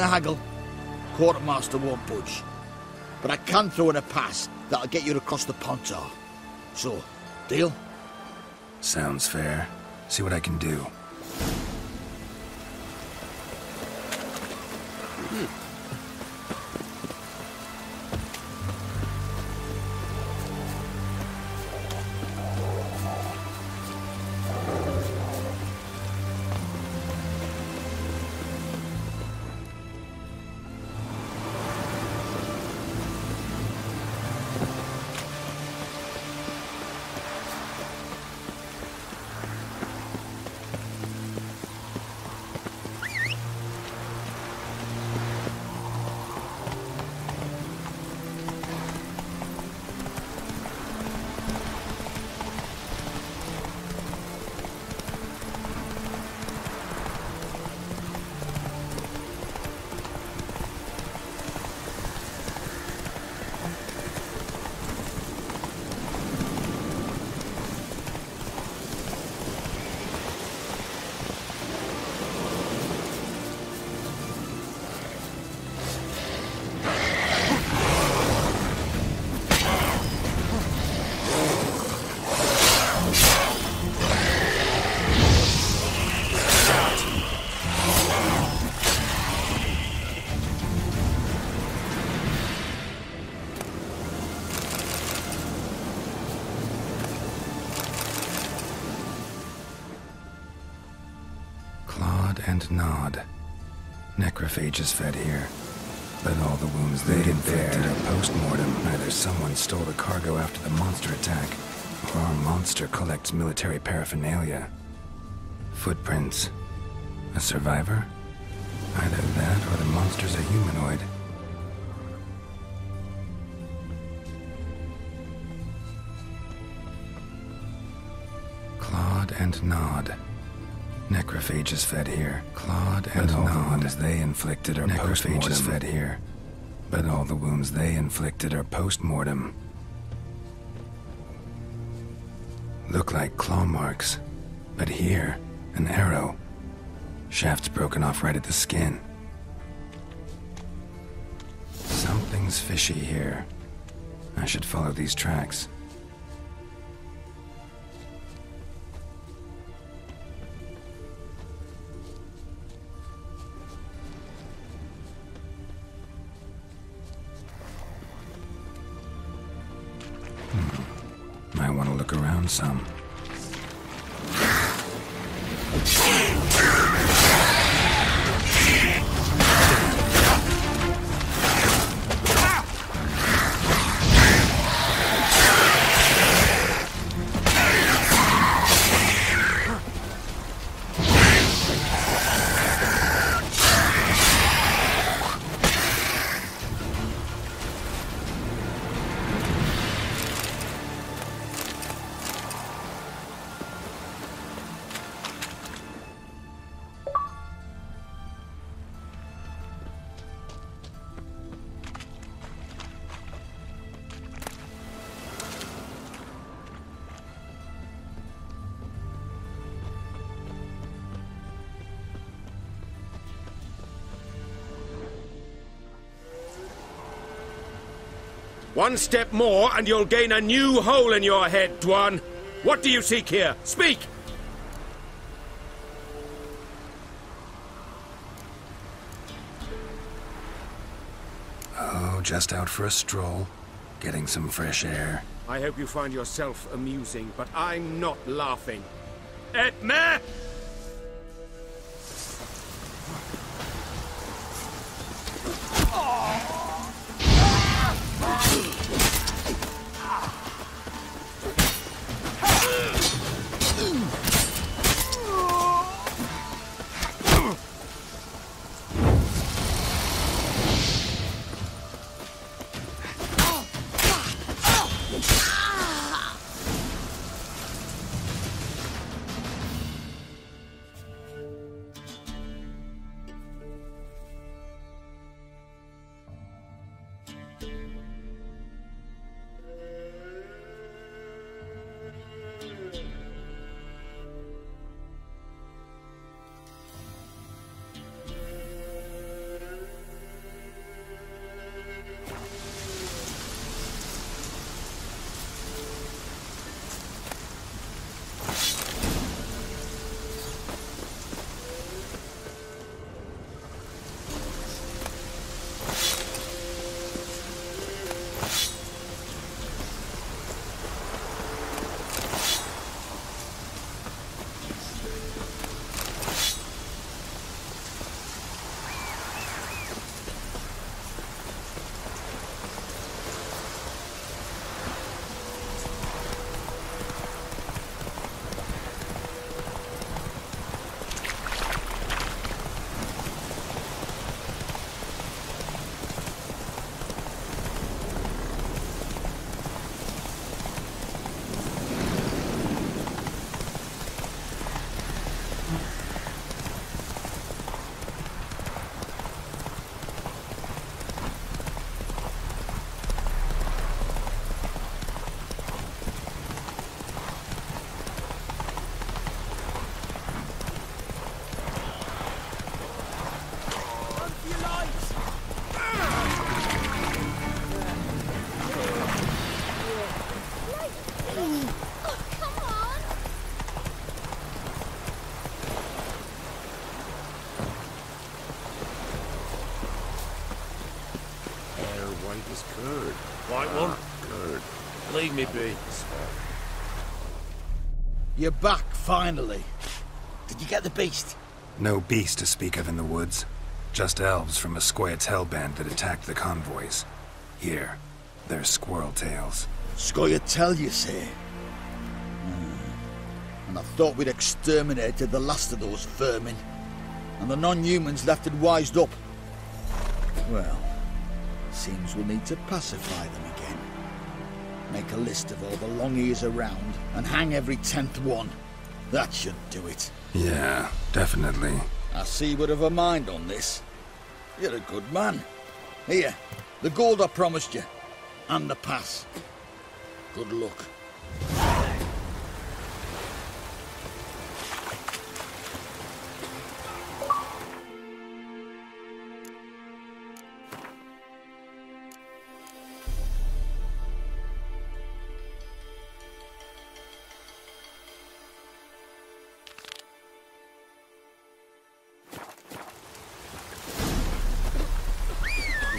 to haggle. Quartermaster won't budge. But I can throw in a pass that'll get you across the Pontar. So, deal? Sounds fair. See what I can do. Clawed gnawed. Necrophages fed here. But all the wounds they inflicted are post-mortem. Either someone stole the cargo after the monster attack, or our monster collects military paraphernalia. Footprints. A survivor? Either that or the monster's a humanoid. Clawed and gnawed. Necrophages fed here. Clawed and but all gnawed. The wounds they inflicted are Necrophages fed here. But all the wounds they inflicted are post-mortem. Look like claw marks. But here, an arrow. Shaft's broken off right at the skin. Something's fishy here. I should follow these tracks. Some. One step more and you'll gain a new hole in your head, Dh'oine. What do you seek here? Speak! Oh, just out for a stroll. Getting some fresh air. I hope you find yourself amusing, but I'm not laughing. Etme! One? Curd. Leave me be. You're back, finally. Did you get the beast? No beast to speak of in the woods. Just elves from a Scoia'tael's hellband that attacked the convoys. Here, they're squirrel tails. Squoyet tell you say? Hmm. And I thought we'd exterminated the last of those vermin. And the non-humans left it wised up. Well, seems we'll need to pacify them again. Make a list of all the long ears around and hang every tenth one. That should do it. Yeah, definitely. I see you would have a mind on this. You're a good man. Here, the gold I promised you. And the pass. Good luck.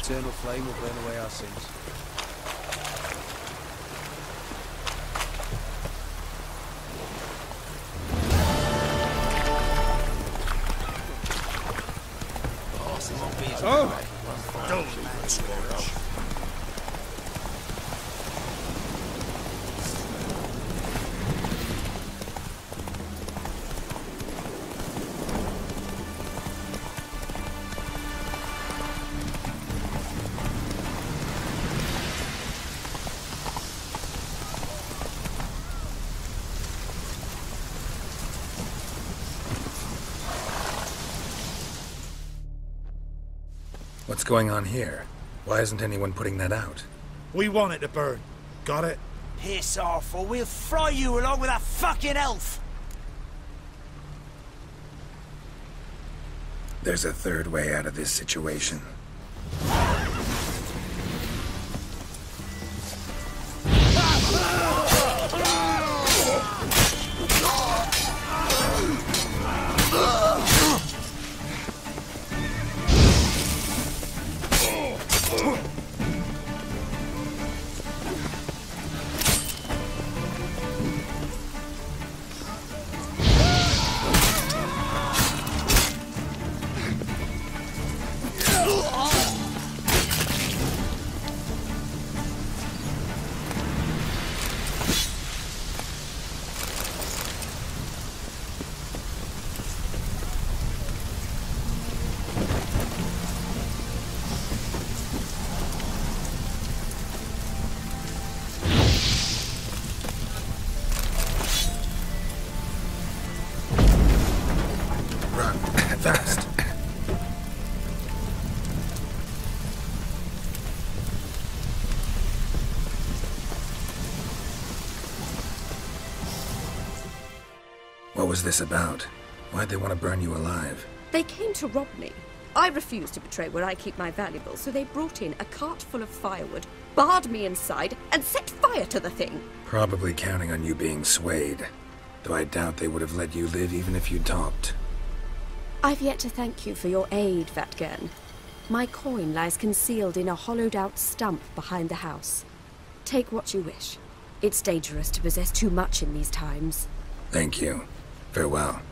Eternal flame will burn away our sins. What's going on here? Why isn't anyone putting that out? We want it to burn. Got it? Piss off, or we'll fry you along with that fucking elf! There's a third way out of this situation. Was this about? Why'd they want to burn you alive? They came to rob me. I refused to betray where I keep my valuables, so they brought in a cart full of firewood, barred me inside, and set fire to the thing. Probably counting on you being swayed. Though I doubt they would have let you live even if you'd talked. I've yet to thank you for your aid, Vatt'ghern. My coin lies concealed in a hollowed out stump behind the house. Take what you wish. It's dangerous to possess too much in these times. Thank you. Farewell.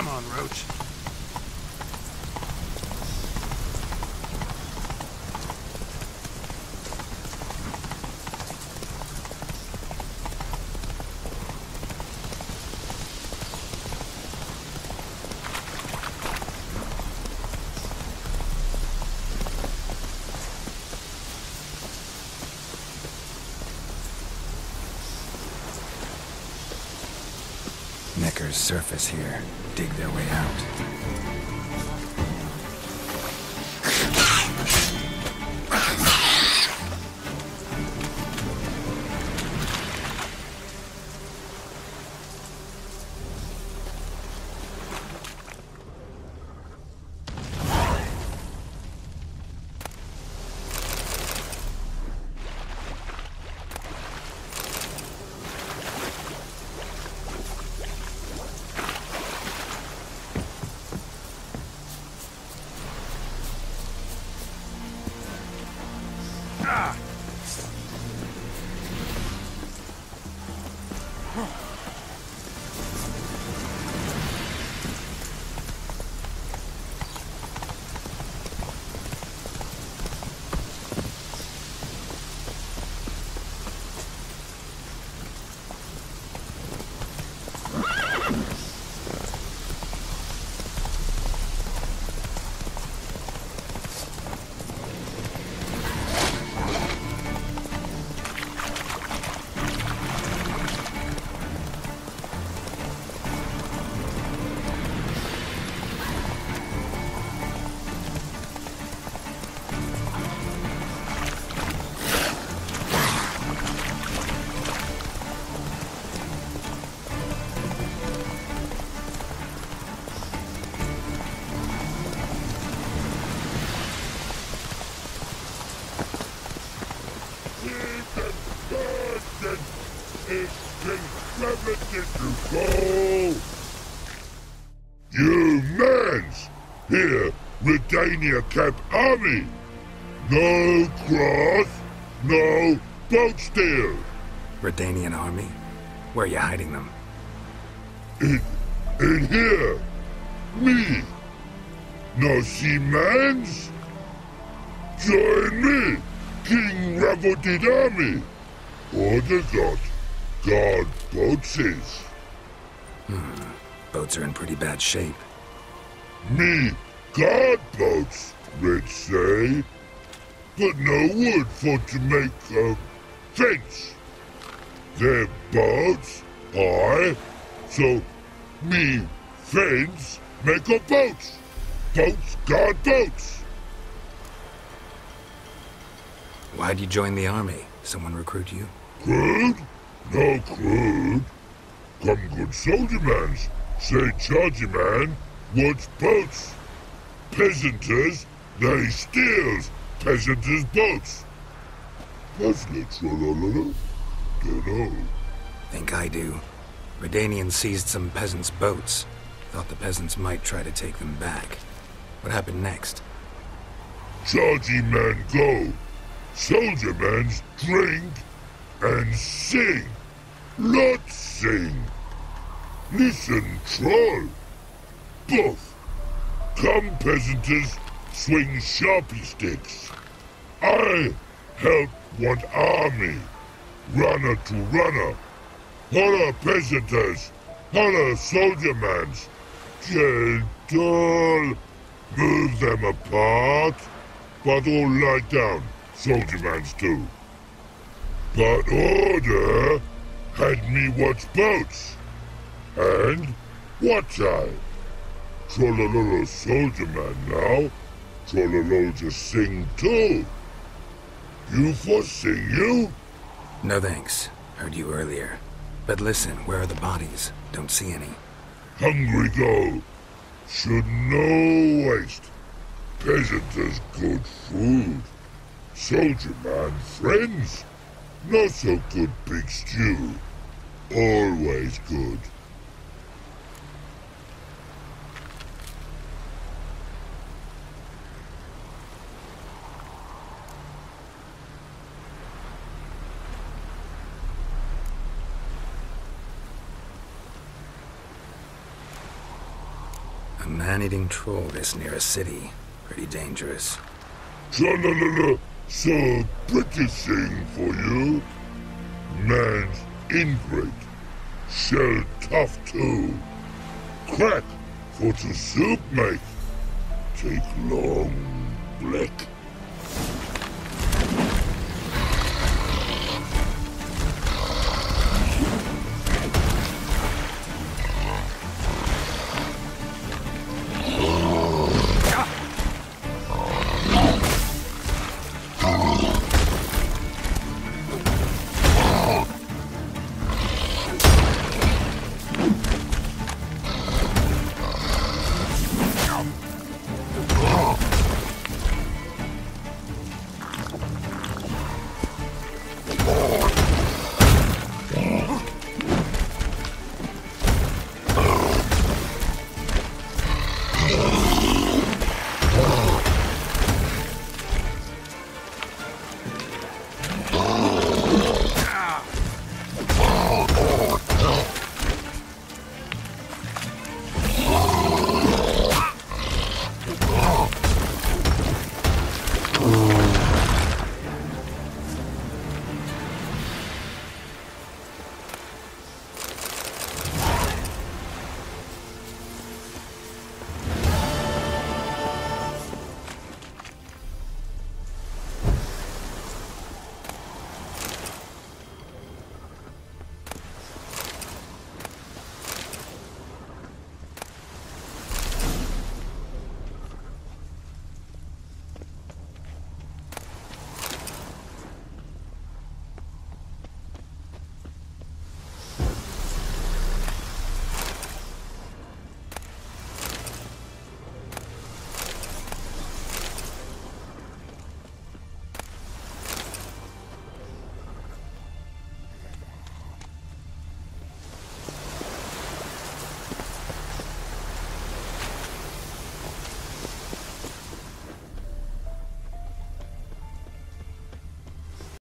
Come on, Roach. Surface here. Dig their way out. Redania Camp Army! No cross, no boat steal! Redanian army? Where are you hiding them? In, in here! Me! No see mans? Join me, King Radovid Army! Order got, God boats is. Hmm, boats are in pretty bad shape. Me guard boats, Red say. But no wood for to make a fence. Their boats, I. So me fence make a boats. Boats guard boats. Why'd you join the army? Someone recruit you? Crude? No crude. Come good soldier mans. Say chargy man wants boats. Peasanters, they steals peasanters' boats. Puzzler trollololo. Dunno. Think I do. Redanians seized some peasants' boats. Thought the peasants might try to take them back. What happened next? Chargy man go. Soldier mans drink and sing. Lot sing. Listen, troll. Both. Come, peasanters, swing sharpie sticks. I help one army. Runner to runner. Holla, peasanters. Holla, soldier mans. Gentle. Move them apart. But all lie down, soldier mans do. But order had me watch boats. And watch I. Trollololo soldier man now. Trollolo just sing too. You for sing you? No thanks. Heard you earlier. But listen, where are the bodies? Don't see any. Hungry go. Should no waste. Peasanters good food. Soldier man friends. Not so good big stew. Always good. A man-eating troll this near a city. Pretty dangerous. Tra-la-la-la, so British thing for you. Man's ingrate. Shell tough too. Crack for to soup make. Take long black.